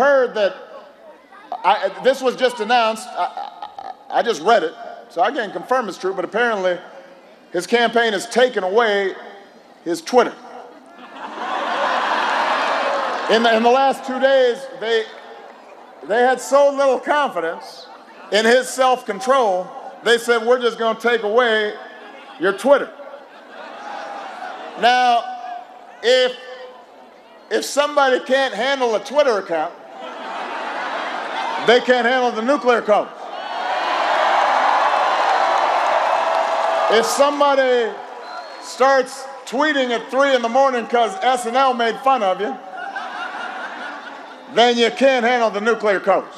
heard that I, this was just announced. I, I, I just read it, so I can't confirm it's true, but apparently his campaign has taken away his Twitter. In the, in the last two days, they, they had so little confidence in his self control, they said, We're just going to take away your Twitter. Now, if, if somebody can't handle a Twitter account, they can't handle the nuclear codes. If somebody starts tweeting at three in the morning because SNL made fun of you, then you can't handle the nuclear codes.